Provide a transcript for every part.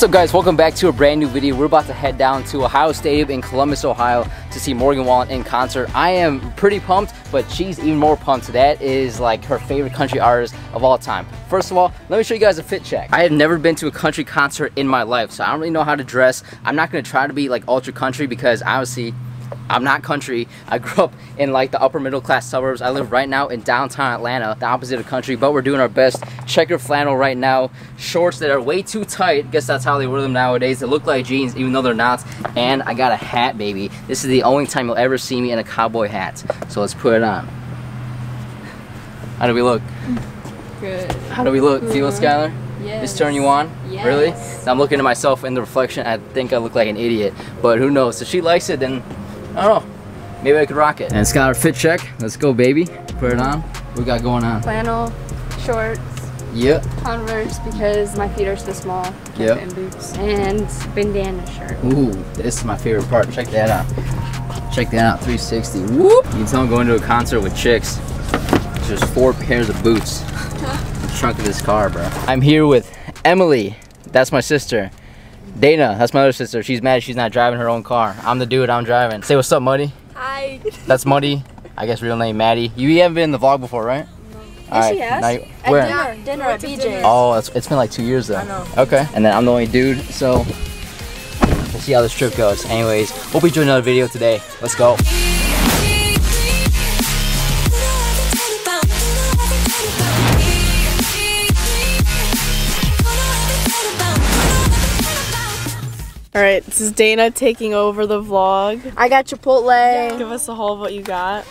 What's up guys, welcome back to a brand new video. We're about to head down to Ohio Stadium in Columbus, Ohio to see Morgan Wallen in concert. I am pretty pumped, but she's even more pumped. That is like her favorite country artist of all time. First of all, let me show you guys a fit check. I have never been to a country concert in my life, so I don't really know how to dress. I'm not gonna try to be like ultra country because obviously I'm not country. I grew up in like the upper middle class suburbs. I live right now in downtown Atlanta, the opposite of country, but we're doing our best. Checker flannel right now. Shorts that are way too tight. Guess that's how they wear them nowadays. They look like jeans even though they're not. And I got a hat, baby. This is the only time you'll ever see me in a cowboy hat. So let's put it on. How do we look? Good. How do we look? Feel it, mm-hmm. Skylar? Yes. This turn you on? Yes. Really? I'm looking at myself in the reflection. I think I look like an idiot, but who knows? If she likes it, then I don't know. Maybe I could rock it. And it's got our fit check. Let's go, baby. Put it on. What we got going on? Flannel, shorts, Yep. Converse because my feet are so small. Yep. fit in boots. And bandana shirt. Ooh, this is my favorite part. Check that out. Check that out. 360. Whoop. You can tell I'm going to a concert with chicks. There's four pairs of boots. in the trunk of this car, bro. I'm here with Emily. That's my sister. Dana, that's my other sister. She's mad she's not driving her own car. I'm the dude, I'm driving. Say what's up, Muddy. Hi. That's Muddy. I guess real name Maddie. You haven't been in the vlog before, right? Yes, she has. now you- where? dinner, dinner at BJ's. Oh, it's, it's been like two years though. I know. Okay. And then I'm the only dude, so we'll see how this trip goes. Anyways, hope you enjoyed another video today. Let's go. All right, this is Dana taking over the vlog. I got Chipotle. Give us a whole of what you got.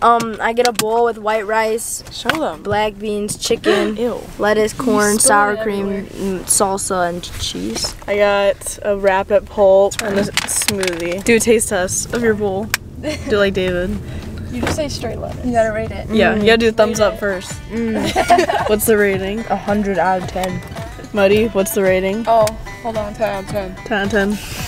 Um, I get a bowl with white rice, Show them. black beans, chicken, Ew. lettuce, corn, sour cream, everywhere. mm, salsa, and cheese. I got a wrap at pulp and a smoothie. Do a taste test of your bowl. Do like David. You just say straight lettuce. You gotta rate it. Yeah, you gotta do a thumbs up first. what's the rating? A hundred out of ten. Muddy, what's the rating? Oh, hold on, 10 out of 10. 10 out of 10.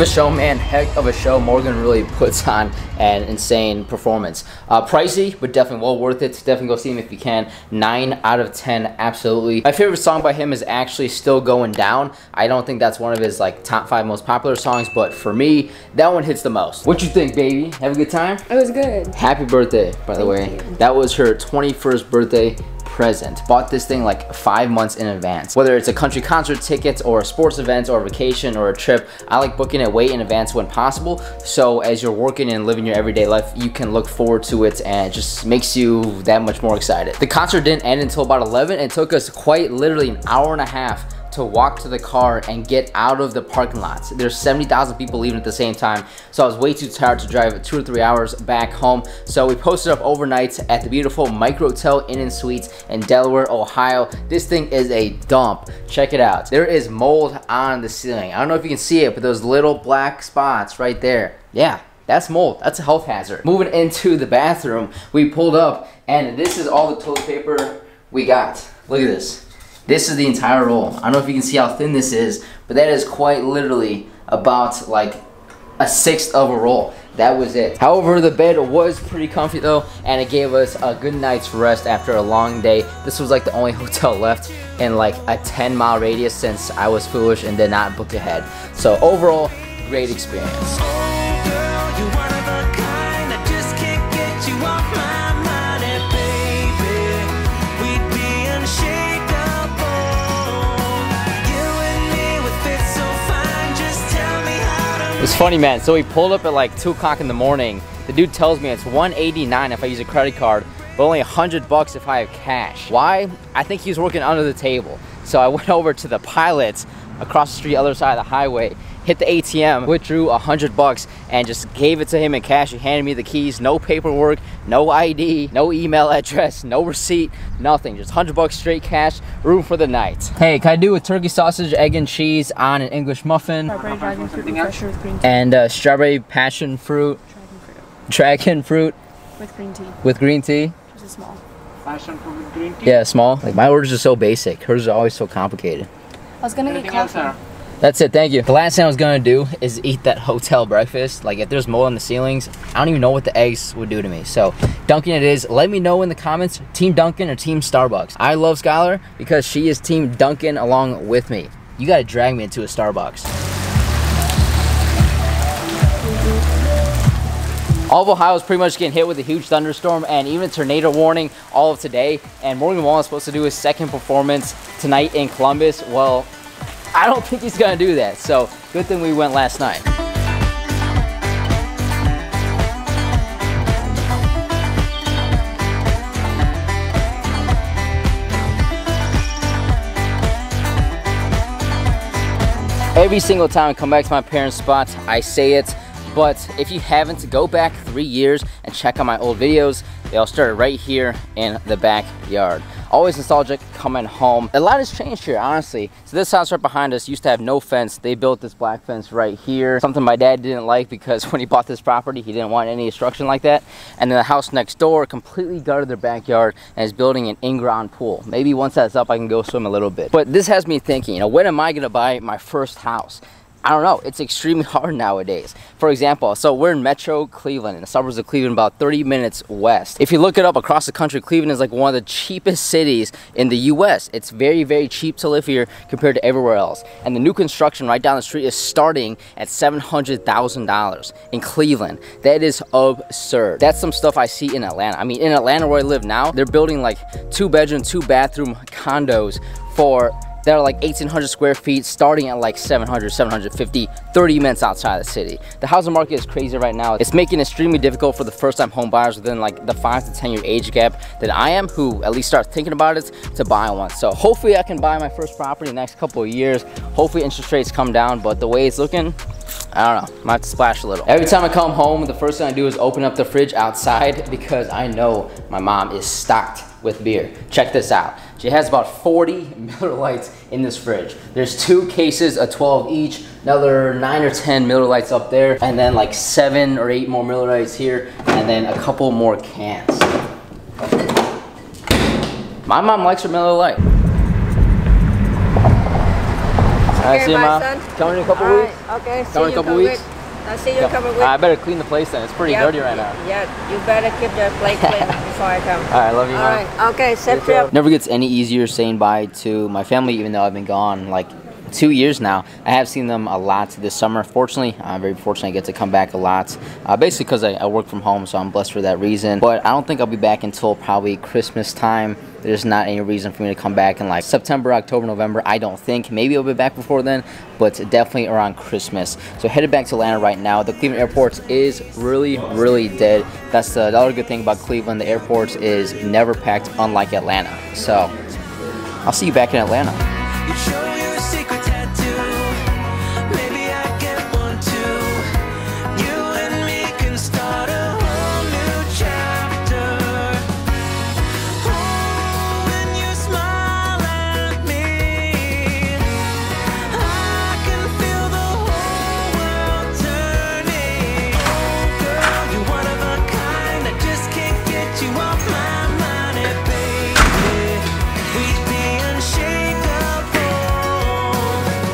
Of a show, man. Heck of a show. Morgan really puts on an insane performance. Uh, pricey, but definitely well worth it. Definitely go see him if you can. 9 out of 10, absolutely. My favorite song by him is actually Still Going Down. I don't think that's one of his like top 5 most popular songs, but for me, that one hits the most. What you think, baby? Have a good time? It was good. Happy birthday, by the way. That was her 21st birthday present. Bought this thing like five months in advance. Whether it's a country concert ticket or a sports event or a vacation or a trip, I like booking it way in advance when possible. So as you're working and living your everyday life, you can look forward to it and it just makes you that much more excited. The concert didn't end until about 11. It took us quite literally an hour and a half to walk to the car and get out of the parking lots. There's 70,000 people leaving at the same time, so I was way too tired to drive two or three hours back home. So we posted up overnight at the beautiful Microtel Inn and Suites in Delaware, Ohio. This thing is a dump. Check it out. There is mold on the ceiling. I don't know if you can see it, but those little black spots right there. Yeah, that's mold. That's a health hazard. Moving into the bathroom, we pulled up, and this is all the toilet paper we got. Look at this. This is the entire roll. I don't know if you can see how thin this is, but that is quite literally about like a sixth of a roll. That was it. However, the bed was pretty comfy though, and it gave us a good night's rest after a long day. This was like the only hotel left in like a 10 mile radius since I was foolish and did not book ahead. So overall, great experience. It's funny, man. So we pulled up at like 2 o'clock in the morning. The dude tells me it's 189 if I use a credit card, but only 100 bucks if I have cash. Why? I think he was working under the table. So I went over to the pilots across the street, other side of the highway, hit the ATM, withdrew a hundred bucks, and just gave it to him in cash. He handed me the keys, no paperwork, no ID, no email address, no receipt, nothing. Just hundred bucks straight cash, room for the night. Hey, can I do a turkey sausage, egg and cheese on an English muffin? Strawberry dragon fruit refresher with green tea. And uh, strawberry passion fruit, dragon fruit With green tea. with green tea. Just a small. Passion fruit with green tea. Yeah, small. Like my orders are so basic. Hers are always so complicated. I was gonna get Anything else, coffee. sir? That's it, thank you. The last thing I was gonna do is eat that hotel breakfast. Like if there's mold on the ceilings, I don't even know what the eggs would do to me. So Dunkin' it is. Let me know in the comments, Team Dunkin' or Team Starbucks. I love Skylar because she is Team Dunkin' along with me. You gotta drag me into a Starbucks. All of Ohio is pretty much getting hit with a huge thunderstorm and even a tornado warning all of today. And Morgan Wallen is supposed to do his second performance tonight in Columbus. Well, I don't think he's gonna do that. So good thing we went last night. Every single time I come back to my parents' spot, I say it. But if you haven't, go back three years and check out my old videos. They all started right here in the backyard. Always nostalgic coming home. A lot has changed here, honestly. So this house right behind us used to have no fence. They built this black fence right here. Something my dad didn't like because when he bought this property, he didn't want any obstruction like that. And then the house next door completely gutted their backyard and is building an in-ground pool. Maybe once that's up, I can go swim a little bit. But this has me thinking, you know, when am I gonna buy my first house? I don't know. It's extremely hard nowadays. For example, so we're in Metro Cleveland, in the suburbs of Cleveland, about 30 minutes west. If you look it up across the country, Cleveland is like one of the cheapest cities in the U.S. It's very, very cheap to live here compared to everywhere else. And the new construction right down the street is starting at $700,000 in Cleveland. That is absurd. That's some stuff I see in Atlanta. I mean, in Atlanta where I live now, they're building like two bedroom, two bathroom condos for that are like 1800 square feet starting at like 700 750 30 minutes outside the city the housing market is crazy right now it's making it extremely difficult for the first time home buyers within like the five to 10 year age gap that i am who at least start thinking about it to buy one so hopefully i can buy my first property in the next couple of years hopefully interest rates come down but the way it's looking I don't know, might have to splash a little. Every time I come home, the first thing I do is open up the fridge outside because I know my mom is stocked with beer. Check this out. She has about 40 Miller Lites in this fridge. There's two cases of 12 each, another nine or 10 Miller Lites up there, and then like seven or eight more Miller Lites here, and then a couple more cans. My mom likes her Miller Lite. All right, see you, mom. son. Coming in a couple All weeks. right, okay. See Coming in a couple weeks. I'll see you in a couple weeks. I better clean the place then. It's pretty Yeah, dirty right now. Yeah, you better keep the plate clean before I come. All right, love you, All mom. right, okay, safe trip. Never gets any easier saying bye to my family, even though I've been gone like two years now. I have seen them a lot this summer. Fortunately, I'm very fortunate I get to come back a lot. Uh, basically, because I, I work from home, so I'm blessed for that reason. But I don't think I'll be back until probably Christmas time. There's not any reason for me to come back in like September, October, November. I don't think. Maybe I'll be back before then, but definitely around Christmas. So headed back to Atlanta right now. The Cleveland airport is really, really dead. That's the, the other good thing about Cleveland. The airport is never packed, unlike Atlanta. So I'll see you back in Atlanta.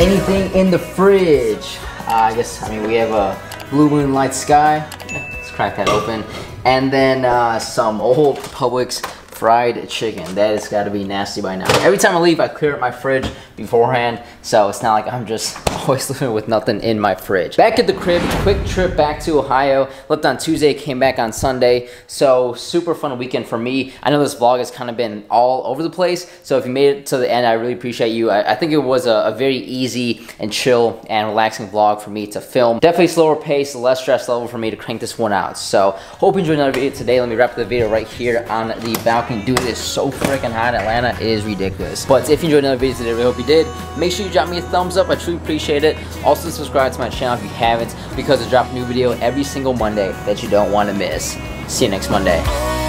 Anything in the fridge. Uh, I guess, I mean, we have a Blue Moon Light Sky. Let's crack that open. And then uh, some old Publix fried chicken. That has got to be nasty by now. Every time I leave, I clear up my fridge beforehand, so it's not like I'm just always with nothing in my fridge. Back at the crib, quick trip back to Ohio. Left on Tuesday, came back on Sunday, so super fun weekend for me. I know this vlog has kind of been all over the place, so if you made it to the end, I really appreciate you. I, I think it was a, a very easy and chill and relaxing vlog for me to film. Definitely slower pace, less stress level for me to crank this one out. So hope you enjoyed another video today. Let me wrap the video right here on the balcony. Dude, it is so freaking hot in Atlanta. It is ridiculous. But if you enjoyed another video today, really hope you did. Make sure you drop me a thumbs up. I truly appreciate it. Also subscribe to my channel if you haven't because I drop a new video every single Monday that you don't want to miss. See you next Monday.